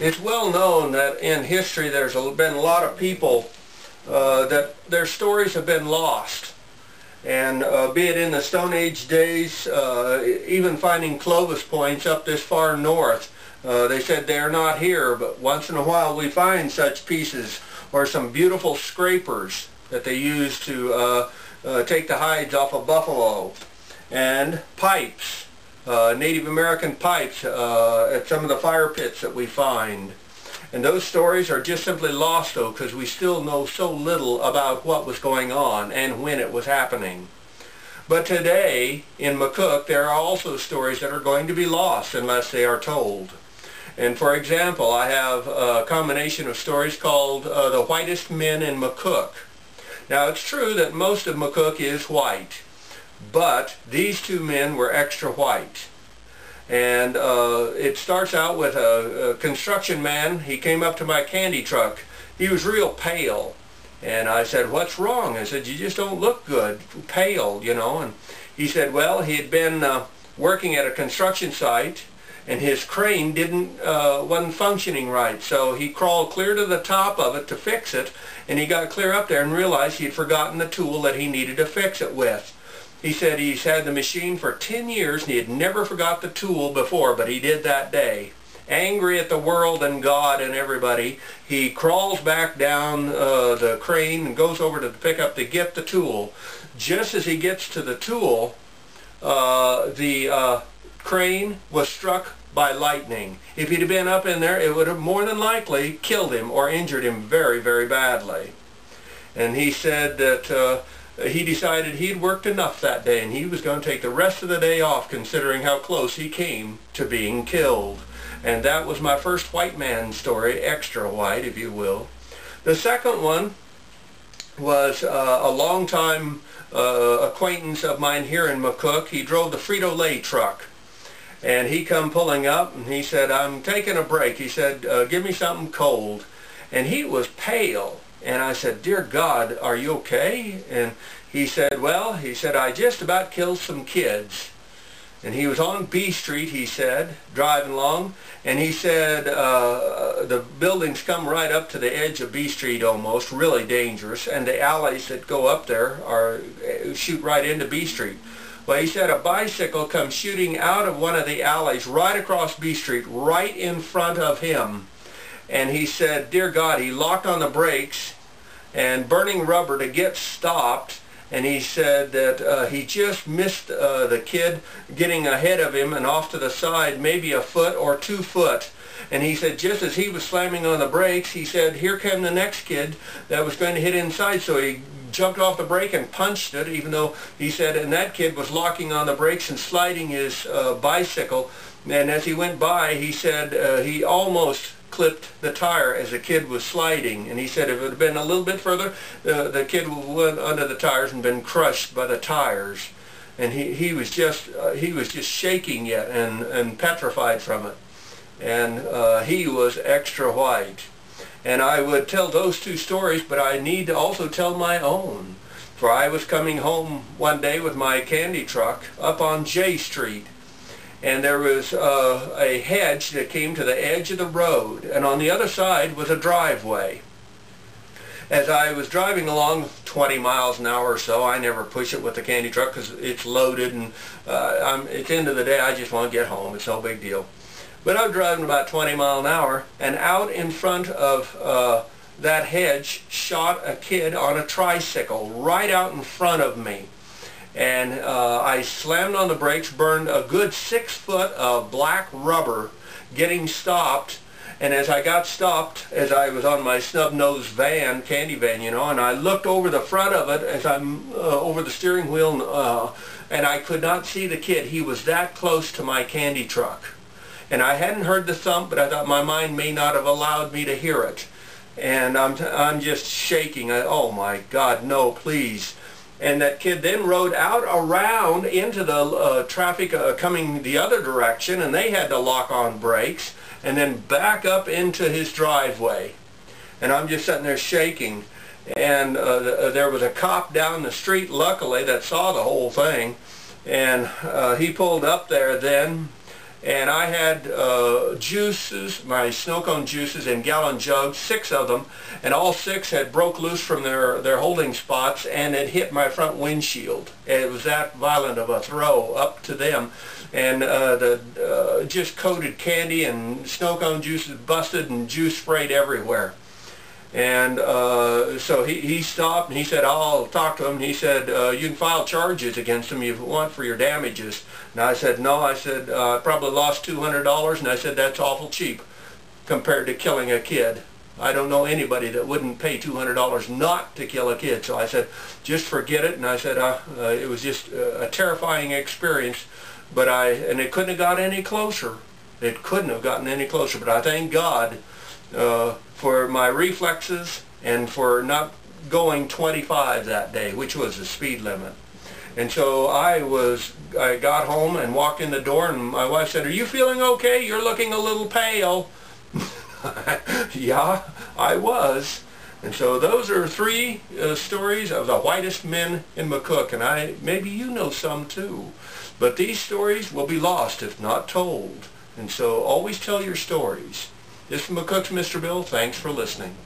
It's well known that in history there's been a lot of people uh, that their stories have been lost. And uh, be it in the Stone Age days, uh, even finding Clovis points up this far north, uh, they said they're not here, but once in a while we find such pieces or some beautiful scrapers that they use to uh, uh, take the hides off of buffalo and pipes uh, Native American pipes uh, at some of the fire pits that we find. And those stories are just simply lost though because we still know so little about what was going on and when it was happening. But today in McCook there are also stories that are going to be lost unless they are told. And for example, I have a combination of stories called uh, The Whitest Men in McCook. Now it's true that most of McCook is white. But these two men were extra white. And uh, it starts out with a, a construction man. He came up to my candy truck. He was real pale. And I said, what's wrong? I said, you just don't look good, pale, you know. And he said, well, he had been uh, working at a construction site and his crane didn't uh, wasn't functioning right. So he crawled clear to the top of it to fix it, and he got clear up there and realized he had forgotten the tool that he needed to fix it with. He said he's had the machine for 10 years and he had never forgot the tool before, but he did that day. Angry at the world and God and everybody, he crawls back down uh, the crane and goes over to pick up to get the tool. Just as he gets to the tool, uh, the uh, crane was struck by lightning. If he'd have been up in there, it would have more than likely killed him or injured him very, very badly. And he said that uh, he decided he'd worked enough that day and he was going to take the rest of the day off considering how close he came to being killed. And that was my first white man story, extra white if you will. The second one was uh, a longtime uh, acquaintance of mine here in McCook. He drove the Frito-Lay truck. And he come pulling up and he said, I'm taking a break. He said, uh, give me something cold. And he was pale and I said, Dear God, are you okay? And he said, well, he said, I just about killed some kids. And he was on B Street, he said, driving along. And he said, uh, the buildings come right up to the edge of B Street almost, really dangerous. And the alleys that go up there are shoot right into B Street. Well, he said a bicycle comes shooting out of one of the alleys right across B Street, right in front of him and he said, dear God, he locked on the brakes and burning rubber to get stopped. And he said that uh, he just missed uh, the kid getting ahead of him and off to the side maybe a foot or two foot. And he said just as he was slamming on the brakes he said here came the next kid that was going to hit inside. So he jumped off the brake and punched it even though he said and that kid was locking on the brakes and sliding his uh, bicycle. And as he went by he said uh, he almost clipped the tire as the kid was sliding. And he said if it had been a little bit further, uh, the kid would have went under the tires and been crushed by the tires. And he, he was just uh, he was just shaking yet and, and petrified from it. And uh, he was extra white. And I would tell those two stories, but I need to also tell my own. For I was coming home one day with my candy truck up on J Street and there was uh, a hedge that came to the edge of the road, and on the other side was a driveway. As I was driving along 20 miles an hour or so, I never push it with the candy truck because it's loaded, and uh, I'm, at the end of the day, I just want to get home. It's no big deal. But I was driving about 20 mile an hour, and out in front of uh, that hedge shot a kid on a tricycle right out in front of me and uh, I slammed on the brakes, burned a good six foot of black rubber getting stopped. And as I got stopped, as I was on my snub-nosed van, candy van, you know, and I looked over the front of it as I'm uh, over the steering wheel, uh, and I could not see the kid. He was that close to my candy truck. And I hadn't heard the thump, but I thought my mind may not have allowed me to hear it. And I'm, I'm just shaking. I, oh my God, no, please. And that kid then rode out around into the uh, traffic uh, coming the other direction, and they had to lock on brakes, and then back up into his driveway. And I'm just sitting there shaking. And uh, uh there was a cop down the street, luckily, that saw the whole thing. And uh, he pulled up there then, and I had uh, juices, my snow cone juices in gallon jugs, six of them, and all six had broke loose from their, their holding spots and it hit my front windshield. It was that violent of a throw up to them. And uh, the uh, just coated candy and snow cone juices busted and juice sprayed everywhere. And uh, so he, he stopped and he said, I'll talk to him. And he said, uh, you can file charges against him if you want for your damages. And I said, no. I said, uh, I probably lost $200. And I said, that's awful cheap compared to killing a kid. I don't know anybody that wouldn't pay $200 not to kill a kid. So I said, just forget it. And I said, uh, uh, it was just a terrifying experience. But I, and it couldn't have got any closer. It couldn't have gotten any closer. But I thank God uh, for my reflexes and for not going 25 that day, which was the speed limit. And so I was, I got home and walked in the door and my wife said, are you feeling okay? You're looking a little pale. yeah, I was. And so those are three uh, stories of the whitest men in McCook, and I maybe you know some too. But these stories will be lost if not told. And so always tell your stories. This is McCook's Mr. Bill. Thanks for listening.